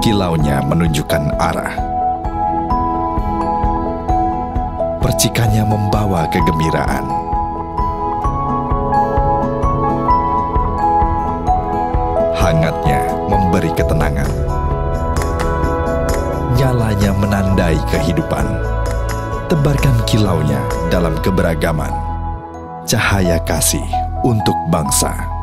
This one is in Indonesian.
Kilaunya menunjukkan arah. Percikannya membawa kegembiraan. Hangatnya memberi ketenangan. Nyalanya menandai kehidupan. Tebarkan kilaunya dalam keberagaman. Cahaya kasih untuk bangsa.